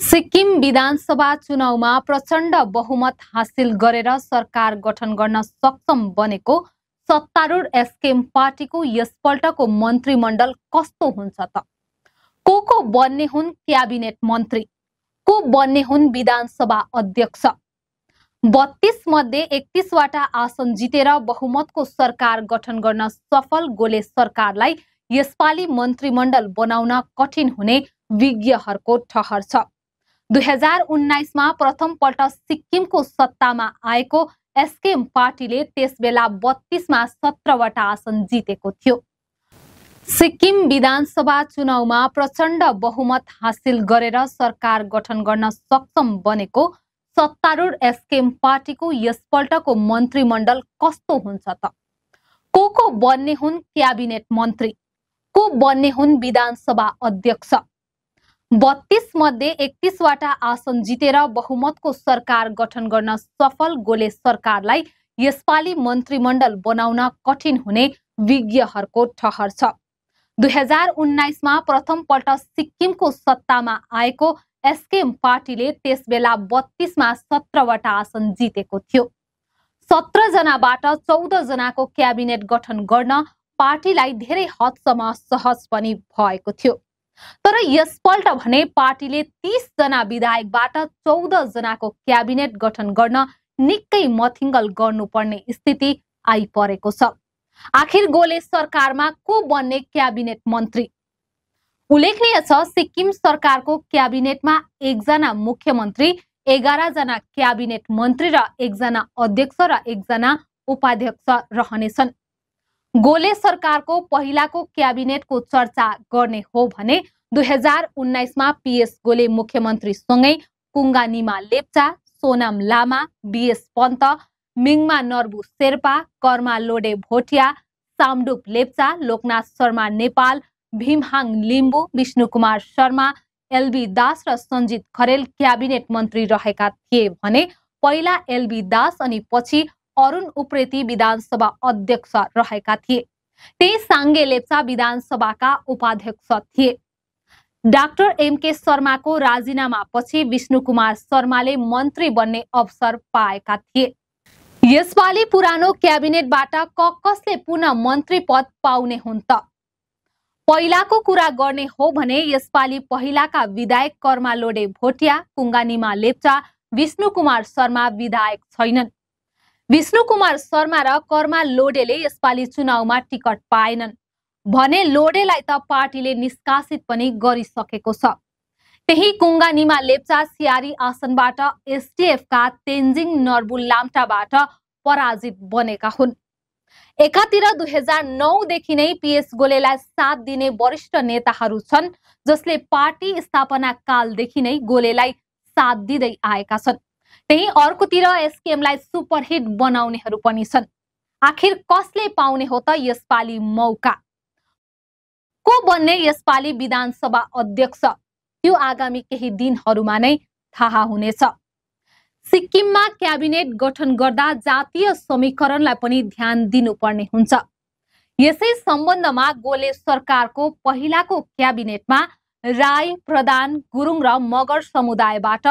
सिक्किम विधानसभा चुनावमा प्रचण्ड बहुमत हासिल गरेर सरकार गठन गर्न सक्षम बनेको सत्तारूढ एसकेएम पार्टीको यसपल्टको मन्त्रीमण्डल कस्तो हुन्छ त? को को बन्ने हुन् क्याबिनेट मन्त्री? को बन्ने हुन् विधानसभा अध्यक्ष? बत्तीस मध्ये एकतिसवटा आसन जितेर बहुमतको सरकार गठन गर्न सफल गोले सरकारलाई यसपालि मन्त्रीमण्डल बनाउन कठिन हुने विज्ञहरूको ठहर छ। दुई हजार उन्नाइसमा प्रथमपल्ट सिक्किमको सत्तामा आएको एसकेएम पार्टीले त्यसबेला बत्तीसमा सत्रवटा आसन जितेको थियो। सिक्किम विधानसभा चुनावमा प्रचण्ड बहुमत हासिल गरेर सरकार गठन गर्न सक्षम बनेको सत्तारूढ एसकेएम पार्टीको यसपल्टको मन्त्रीमण्डल कस्तो हुन्छ त? को को बन्ने हुन् क्याबिनेट मन्त्री? को बन्ने हुन् विधानसभा अध्यक्ष? बत्तीस मध्ये एकतिसवटा आसन जितेर बहुमतको सरकार गठन गर्न सफल गोले सरकारलाई यसपालि मन्त्रीमण्डल बनाउन कठिन हुने विज्ञहरूको ठहर छ। दुई हजार उन्नाइसमा प्रथमपल्ट सिक्किमको सत्तामा आएको एसकेएम पार्टीले त्यसबेला बत्तीसमा सत्रवटा आसन जितेको थियो। सत्र जनाबाट चौध जनाको क्याबिनेट गठन गर्न पार्टीलाई धेरै हदसम्म सहज पनि भएको थियो। तर यसपल्ट भने पार्टीले जना विधायकबाट चौध जनाको क्याबिनेट गठन गर्न निकै मथिङ्गल गर्नुपर्ने स्थिति आइपरेको छ। आखिर गोले सरकारमा को बन्ने क्याबिनेट मन्त्री? उल्लेखनीय छ सिक्किम सरकारको क्याबिनेटमा एकजना मुख्यमन्त्री एघारजना क्याबिनेट मन्त्री र एकजना अध्यक्ष र एकजना उपाध्यक्ष रहनेछन्। गोले सरकारको पहिलाको क्याबिनेटको चर्चा गर्ने हो भने दुई हजार उन्नाइसमा पिएस गोले मुख्यमन्त्रीसँगै कुङ्गा निमा लेप्चा सोनाम लामा बिएस पन्त मिङमा नर्बु शेर्पा कर्मा लोडे भोटिया सामडुप लेप्चा लोकनाथ शर्मा नेपाल भीमहाङ लिम्बू विष्णु कुमार शर्मा एलबी दास र सञ्जित खरेल क्याबिनेट मन्त्री रहेका थिए भने पहिला एलबी दास अनि पछि अरुण उप्रेती विधानसभा अध्यक्ष रहेका थिए। त्यही साङ्गे लेप्चा विधानसभाका उपाध्यक्ष थिए। डाक्टर एमके शर्माको राजीनामा पछि विष्णु कुमार शर्माले मन्त्री बन्ने अवसर पाएका थिए। यसपालि पुरानो क्याबिनेटबाट क कसले पुनः मन्त्री पद पाउने हुन् त। पहिलाको कुरा गर्ने हो भने यसपालि पहिलाका विधायक कर्मा लोडे भोटिया कुङ्गानीमा लेप्चा विष्णु कुमार शर्मा विधायक छैनन्। विष्णु कुमार शर्मा र कर्मा लोडेले यसपालि चुनावमा टिकट पाएनन्। भने लोडेलाई त पार्टीले निष्कासित पनि गरिसकेको छ। त्यही कुङ्गा निमा लेप्चा सियारी आसनबाट एसडिएफका तेन्जिङ नर्बुल लाम्टाबाट पराजित बनेका हुन्। एकातिर दुई हजार नौदेखि नै पिएस गोलेलाई साथ दिने वरिष्ठ नेताहरू छन् जसले पार्टी स्थापना कालदेखि नै गोलेलाई साथ दिँदै आएका छन्। त्यही अर्कोतिर एसकेएमलाई सुपरहिट बनाउनेहरू पनि छन्। आखिर कसले पाउने हो त यसपालि मौका? को बन्ने यसपालि विधानसभा अध्यक्ष? त्यो आगामी केही दिनहरूमा नै थाहा हुनेछ। सिक्किममा क्याबिनेट गठन गर्दा जातीय समीकरणलाई पनि ध्यान दिनुपर्ने हुन्छ। यसै सम्बन्धमा गोले सरकारको पहिलाको क्याबिनेटमा राई प्रधान गुरुङ र मगर समुदायबाट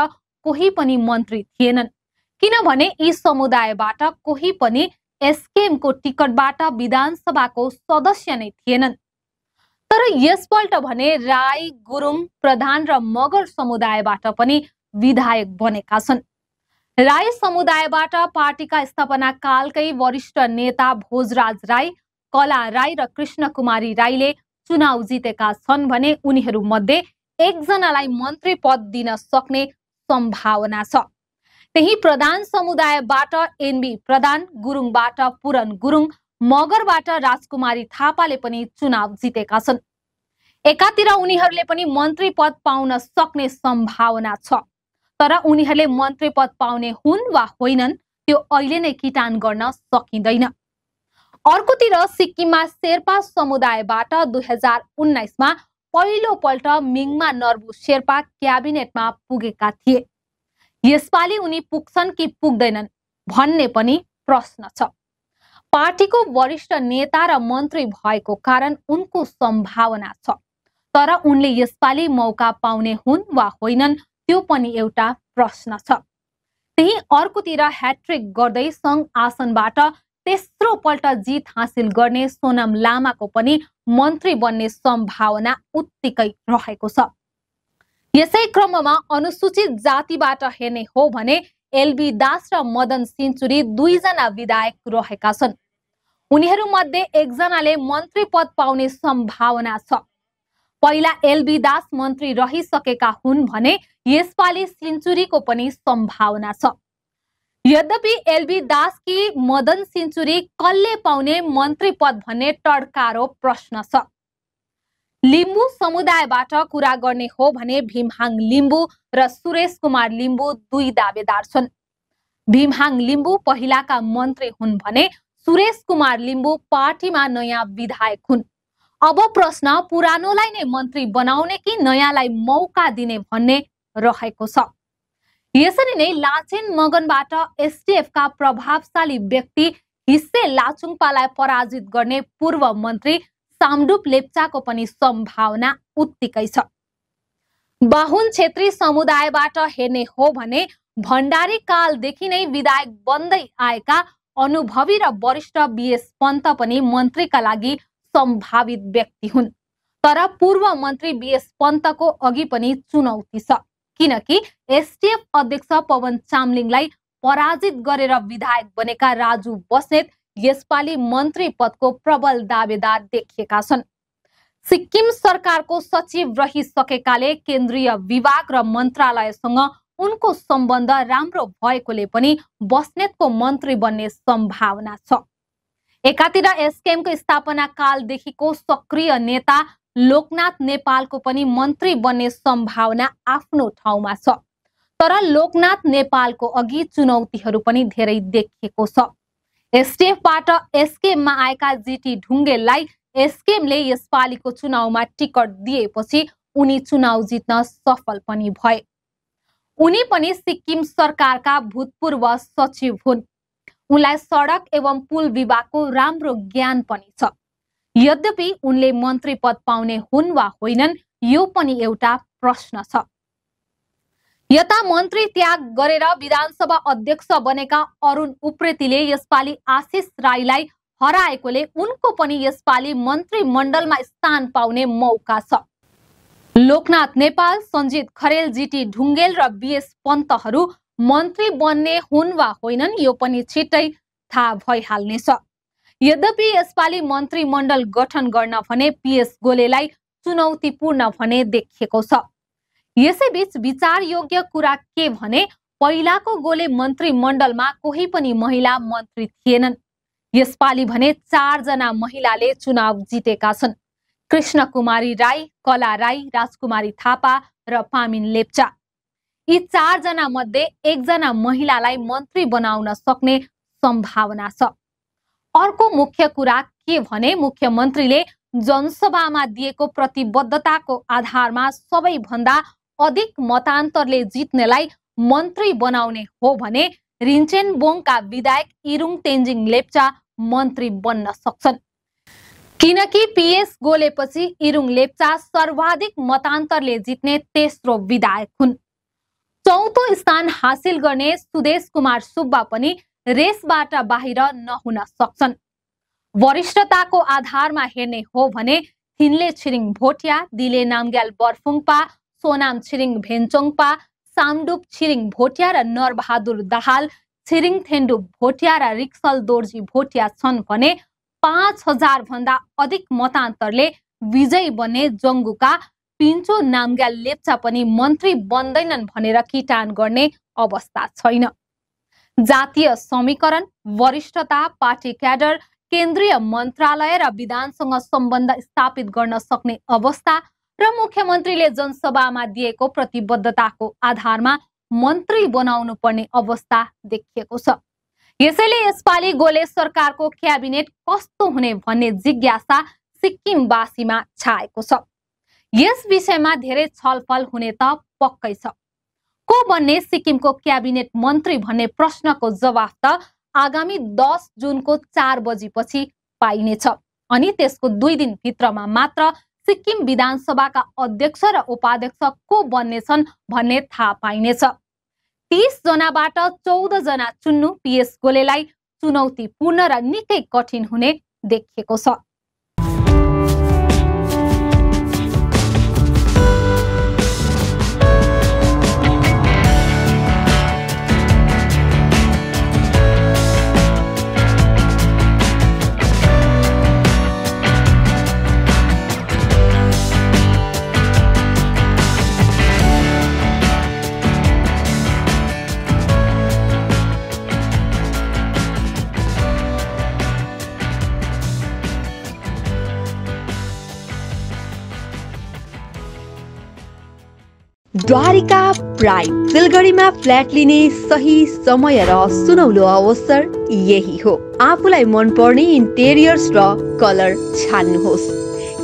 कोही पनि मन्त्री थिएनन्। किनभने यी समुदायबाट कोही पनि एसकेएमको टिकटबाट विधानसभाको सदस्य नै थिएनन्। तर यसपल्ट भने राई गुरुङ प्रधान र मगर समुदायबाट पनि विधायक बनेका छन्। राई समुदायबाट पार्टीका स्थापना कालकै वरिष्ठ नेता भोजराज राई कला राई र कृष्ण कुमारी राईले चुनाव जितेका छन् भने उनीहरू मध्ये एकजनालाई मन्त्री पद दिन सक्ने सम्भावना छ। त्यही प्रधान समुदायबाट एनबी प्रधान गुरुङबाट पुरन गुरुङ मगरबाट राजकुमारी थापाले पनि चुनाव जितेका छन्। एकातिर उनीहरूले पनि मन्त्री पद पाउन सक्ने सम्भावना छ। तर उनीहरूले मन्त्री पद पाउने हुन् वा होइनन् त्यो अहिले नै किटान गर्न सकिँदैन। अर्कोतिर सिक्किममा शेर्पा समुदायबाट दुई हजार उन्नाइसमा पहिलोपल्ट मिङमा नर्बु शेर्पा क्याबिनेटमा पुगेका थिए। यसपालि उनी पुग्छन् कि पुग्दैनन् भन्ने पनि प्रश्न छ। पार्टीको वरिष्ठ नेता र मन्त्री भएको कारण उनको सम्भावना छ। तर उनले यसपालि मौका पाउने हुन् वा होइनन् त्यो पनि एउटा प्रश्न छ। त्यही अर्कोतिर ह्याट्रिक गर्दै सङ्घ आसनबाट तेस्रो पल्ट जित हासिल गर्ने सोनम लामाको पनि मन्त्री बन्ने सम्भावना उत्तिकै रहेको छ। यसै क्रममा अनुसूचित जातिबाट हेर्ने हो भने एलबी दास र मदन सिन्चुरी दुईजना विधायक रहेका छन्। उनीहरूमध्ये एकजनाले मन्त्री पद पाउने सम्भावना छ। पहिला एलबी दास मन्त्री रहिसकेका हुन् भने यसपालि सिन्चुरीको पनि सम्भावना छ। यद्यपि एलबी दास कि मदन सिन्चुरी कसले पाउने मन्त्री पद भन्ने टड्कारो प्रश्न छ। लिम्बू समुदायबाट कुरा गर्ने हो भने भीमहाङ लिम्बू र सुरेश कुमार लिम्बू दुई दावेदार छन्। भीमहाङ लिम्बू पहिलाका मन्त्री हुन् भने सुरेश कुमार लिम्बू पार्टीमा नयाँ विधायक हुन्। अब प्रश्न पुरानोलाई नै मन्त्री बनाउने कि नयाँलाई मौका दिने भन्ने रहेको छ। यसरी नै लाचेन मगनबाट एसटिएफका प्रभावशाली व्यक्ति हिस्से लाचुङपालाई पराजित गर्ने पूर्व मन्त्री सामडुप लेप्चाको पनि सम्भावना उत्तिकै छ। बाहुन छेत्री समुदायबाट हेर्ने हो भने भण्डारी कालदेखि नै विधायक बन्दै आएका अनुभवी र वरिष्ठ बिएस पन्त पनि मन्त्रीका लागि सम्भावित व्यक्ति हुन्। तर पूर्व मन्त्री बिएस पन्तको अघि पनि चुनौती छ। किनकि एसटिएफ अध्यक्ष पवन चामलिङलाई पराजित गरेर विधायक बनेका राजु बस्नेत यसपालि मन्त्री पदको प्रबल दावेदार देखिएका छन्। सिक्किम सरकारको सचिव रहिसकेकाले केन्द्रीय विभाग र मन्त्रालयसँग उनको सम्बन्ध राम्रो भएकोले पनि बस्नेतको मन्त्री बन्ने सम्भावना छ। एकातिर एसकेएमको स्थापना कालदेखिको सक्रिय नेता लोकनाथ नेपालको पनि मन्त्री बन्ने सम्भावना आफ्नो ठाउँमा छ। तर लोकनाथ नेपालको अघि चुनौतीहरू पनि धेरै देखिएको छ। एसटिएफबाट एसकेएममा आएका जिटी ढुङ्गेललाई एसकेएमले यसपालिको चुनावमा टिकट दिएपछि उनी चुनाव जित्न सफल पनि भए। उनी पनि सिक्किम सरकारका भूतपूर्व सचिव हुन्। उनलाई सडक एवं पुल विभागको राम्रो ज्ञान पनि छ। यद्यपि उनले मन्त्री पद पाउने हुन् वा होइनन् यो पनि एउटा प्रश्न छ। यता मन्त्री त्याग गरेर विधानसभा अध्यक्ष बनेका अरुण उप्रेतीले यसपालि आशिष राईलाई हराएकोले उनको पनि यसपालि मन्त्रीमण्डलमा स्थान पाउने मौका छ। लोकनाथ नेपाल सञ्जित खरेल जिटी ढुङ्गेल र बिएस पन्तहरू मन्त्री बन्ने हुन् वा होइनन् यो पनि छिट्टै थाहा भइहाल्नेछ। यद्यपि यसपालि मन्त्रीमण्डल गठन गर्न भने पिएस गोलेलाई चुनौतीपूर्ण भने देखिएको छ। यसैबीच विचार योग्य कुरा के भने पहिलाको गोले मन्त्रीमण्डलमा कोही पनि महिला मन्त्री थिएनन्। यसपालि भने चारजना महिलाले चुनाव जितेका छन्। कृष्ण कुमारी राई कला राई राजकुमारी थापा र पामिन लेप्चा। यी चारजना मध्ये एकजना महिलालाई मन्त्री बनाउन सक्ने सम्भावना छ। अर्को मुख्य कुरा के भने मुख्यमन्त्रीले जनसभामा दिएको प्रतिबद्धताको आधारमा सबैभन्दा अधिक मतान्तरले जित्नेलाई मन्त्री बनाउने हो भने रिन्चेनबोङका विधायक इरुङ तेन्जिङ लेप्चा मन्त्री बन्न सक्छन्। किनकि पिएस गोलेपछि इरुङ लेप्चा सर्वाधिक मतान्तरले जित्ने तेस्रो विधायक हुन्। चौथो स्थान हासिल गर्ने सुदेश कुमार सुब्बा पनि रेसबाट बाहिर नहुन सक्छन्। वरिष्ठताको आधारमा हेर्ने हो भने थिन्ले छिरिङ भोटिया दिले नामग्याल बर्फुङपा सोनाम छिरिङ भेन्चोङपा सामडुप छिरिङ भोटिया र नरबहादुर दाहाल छिरिङ थेन्डु भोटिया र रिक्सल दोर्जी भोटिया छन् भने पाँच हजार भन्दा अधिक मतान्तरले विजयी बन्ने जङ्गुका पिन्चो नामग्याल लेप्चा पनि मन्त्री बन्दैनन् भनेर किटान गर्ने अवस्था छैन। जातीय समीकरण वरिष्ठता पार्टी क्याडर केन्द्रीय मन्त्रालय र विधानसँग सम्बन्ध स्थापित गर्न सक्ने अवस्था र मुख्यमन्त्रीले जनसभामा दिएको प्रतिबद्धताको आधारमा मन्त्री बनाउनु पर्ने अवस्था देखिएको छ। यसैले यसपालि गोले सरकारको क्याबिनेट कस्तो हुने भन्ने जिज्ञासा सिक्किमवासीमा छाएको छ। यस विषयमा धेरै छलफल हुने त पक्कै छ। को बन्ने सिक्किमको क्याबिनेट मन्त्री भन्ने प्रश्नको जवाफ त आगामी दस जुनको चार बजीपछि पाइनेछ। अनि त्यसको दुई दिनभित्रमा मात्र सिक्किम विधानसभाका अध्यक्ष र उपाध्यक्ष को बन्नेछन् भन्ने थाहा पाइनेछ। तिस जनाबाट चौध जना चुन्नु पिएस गोलेलाई चुनौतीपूर्ण र निकै कठिन हुने देखिएको छ। द्वारिका प्राइड सिलगढीमा फ्ल्याट लिने सही समय र सुनौलो अवसर यही हो। आफूलाई मनपर्ने इन्टेरियर्स र कलर छान्नुहोस्।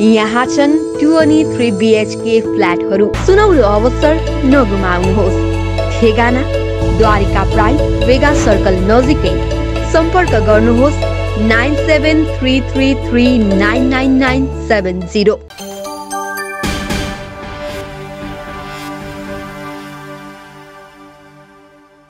यहाँ छन् टु अनि थ्री बिएचके फ्ल्याटहरू। सुनौलो अवसर नगुमाउनुहोस्। ठेगाना द्वारिका प्राइड वेगा सर्कल नजिकै। सम्पर्क गर्नुहोस् nine seven three three three nine nine nine seven zero.